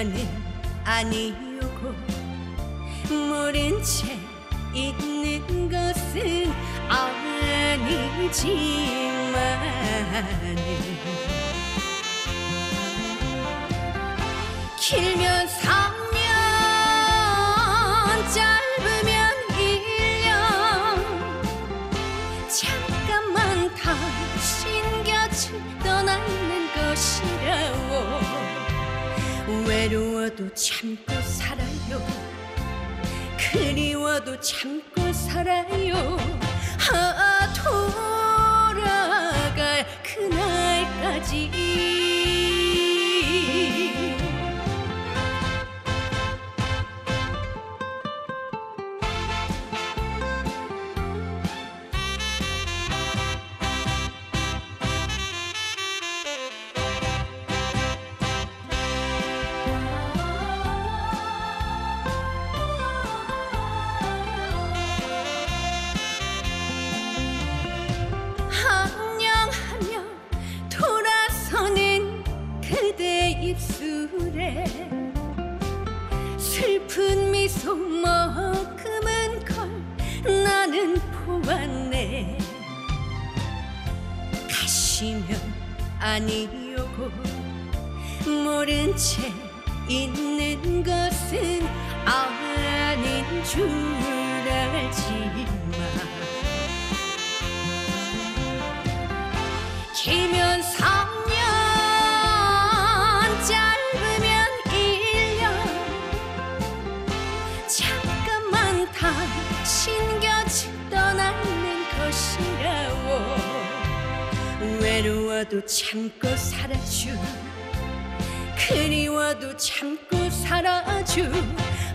가면은 아니오고 모른 채 있는 것은 아니지만은 길면 3년 짧으면 1년. 잠깐만 당신 곁을 떠나 있는 것이라고 외로워도 참고 살아요. 그리워도 참고 살아요 슬픈 미소 머금은 걸 나는 보았네. 가시면 아니오고 모른 채 있는 것은 아닌 줄 알지 외로워도 참고 살아주 그리워도 참고 살아주 아